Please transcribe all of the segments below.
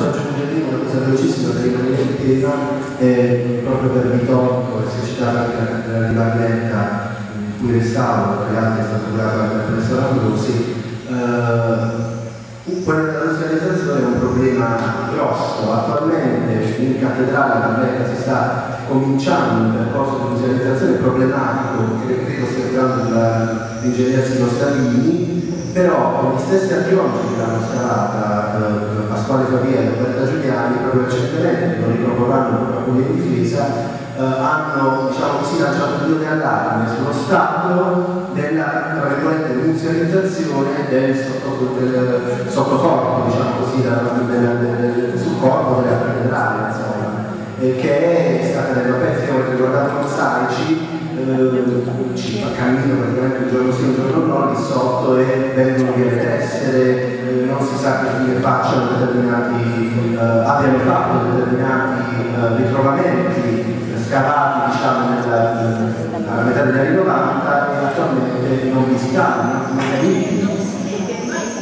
posso aggiungere una cosa velocissima per rimanere in eh, proprio per Vitonico, che anche nella ribarletta in cui restavo, tra l'altro è stato curato anche dal professor Ambrosi, eh, quella della musealizzazione è un problema grosso. Attualmente in cattedrale la Barletta si sta cominciando un percorso di musealizzazione problematico che credo stia entrando dall'ingegner Sino Salini però gli stessi archeologi che l'hanno eh, Pasquale Fabiello e Roberta Giuliani, proprio recentemente, lo riproporranno proprio come difesa, eh, hanno diciamo così, lanciato due allarme sullo stato della musealizzazione del, sotto, del sottocorpo, diciamo così, del, del, sul corpo della cattedrale, insomma, eh, che è stata nella pezzi che avete ricordato mosaici eh, ci fa cammino praticamente un giorno sì, un giorno no, lì sotto e vengono via tessere, eh, non si sa che fine facciano determinati, eh, abbiano fatto determinati eh, ritrovamenti scavati diciamo nella, nella metà degli anni 90 e attualmente non visitati, non mai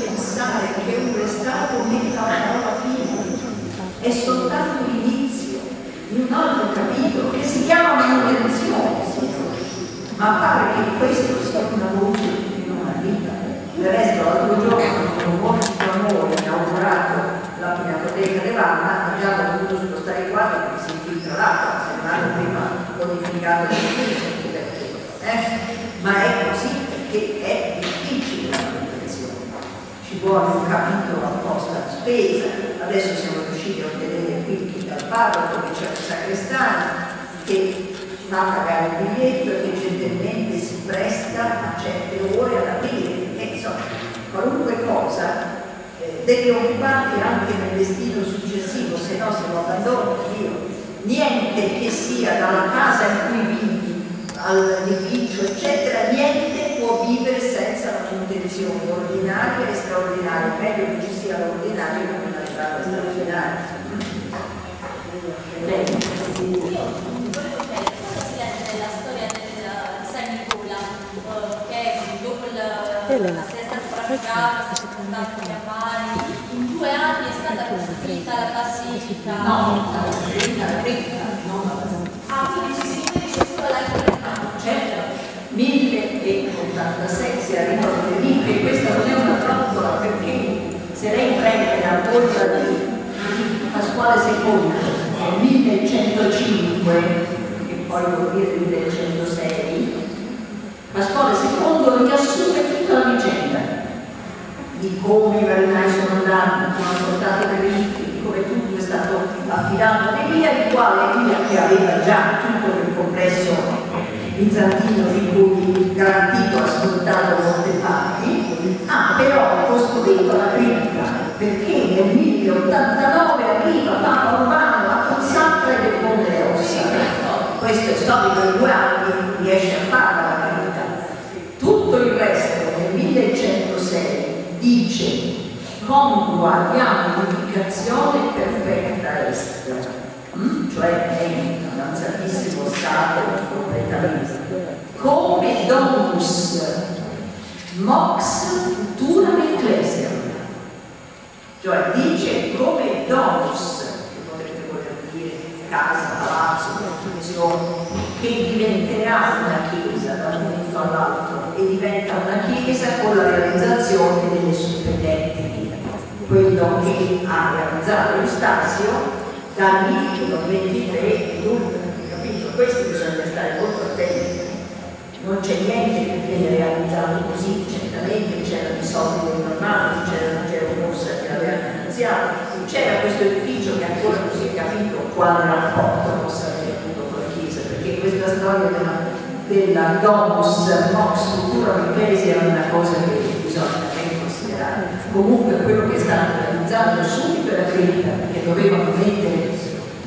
pensare che un restauro metta una parola fine, è soltanto l'inizio di un altro capitolo che si chiama manutenzione ma pare che questo sia una voce che non arriva. Del resto l'altro giorno con molto amore inaugurato la pinacoteca di Vanna abbiamo dovuto spostare qua perché si infiltra l'acqua, se non hanno prima modificato perché. Eh? Ma è così perché è difficile la manutenzione. Ci vuole un capitolo apposta di spesa, adesso siamo riusciti a ottenere qui dal parroco che c'è il sacrestano che fa pagare il biglietto e che gentilmente si presta a certe ore ad aprire. E insomma qualunque cosa eh, deve occuparti anche nel destino successivo se no se lo abbandono io niente che sia dalla casa in cui vivi all'edificio eccetera niente può vivere senza la manutenzione ordinaria e straordinaria meglio che ci sia l'ordinario che una straordinaria. Bene. Elena, è stata praticata, in due anni è stata costruita la basilica. No, la la la basilica. Ah, quindi ci si riferisce solo cripta? Certo, 1086 si alle lì e questa non è una frottola perché se lei prende la torta di Pasquale II nel 1105, che poi vuol dire 1106, Pasquale II riassume tutta la vicenda di come i marinai sono andati, come hanno portato i relitti, di come tutto è stato affidato a Elia, il quale Elia che aveva già tutto il complesso bizantino di cui garantito ha sfruttato molte parti, ha però costruito la cripta perché nel 1089 arriva Papa Urbano a consacra del Ponte Ossa. Questo è storico in due anni, riesce a farla la cripta. Tutto il resto 1106 dice congrua riamplificazione perfetta est, mm? cioè è in avanzatissimo stato completamente, come domus mox futura ecclesia, cioè dice come domus, che potrebbe voler dire casa, palazzo, costruzione, che diventerà una chiesa da un momento all'altro e diventa una chiesa con la realizzazione delle suppetenti quello che ha realizzato Eustasio dall'inizio 23 e capito? Questo bisogna stare molto attenti. Non c'è niente che viene realizzato così, certamente c'erano i soldi dei normali, c'era Gero Borsa che l'aveva finanziato, c'era questo edificio che ancora non si è capito quale rapporto possa avere avuto con la Chiesa, perché questa storia della della domus mox cultura ecclesia è una cosa che bisogna ben considerare. Comunque quello che stanno realizzando subito è la cripta, perché dovevano mettere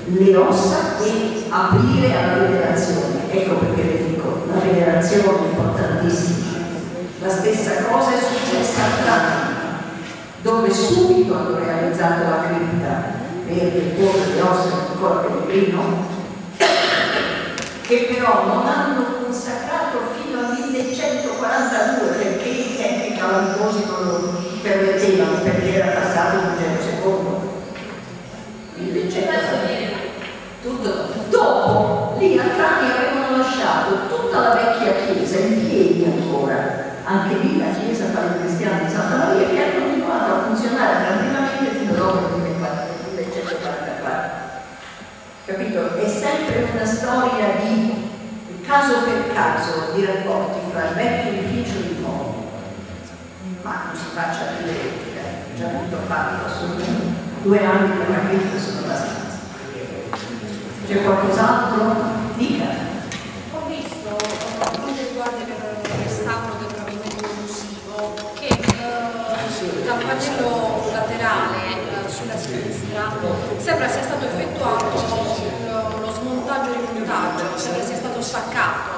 le ossa e aprire alla venerazione. Ecco perché le dico, la venerazione è importantissima. La stessa cosa è successa a Trani, dove subito hanno realizzato la cripta per il cuore le ossa del corpo pellegrino, che però non hanno perché era passato un intero secondo. Invece tutto dopo lì a avevano lasciato tutta la vecchia chiesa in piedi ancora, anche lì la chiesa per i cristiani di Santa Maria che ha continuato a funzionare tranquillamente fino dopo il 1944. Capito? È sempre una storia di caso per caso di rapporti fra il vecchio edificio e il nuovo, ma non si faccia vedere avuto fatto assolutamente. Due anni per capire sono abbastanza. C'è qualcos'altro? Dica. Ho visto, per quanto il restauro del pavimento inclusivo, che eh, dal pannello laterale eh, sulla sinistra sembra sia stato effettuato lo, lo smontaggio e rimontaggio, sembra sia stato staccato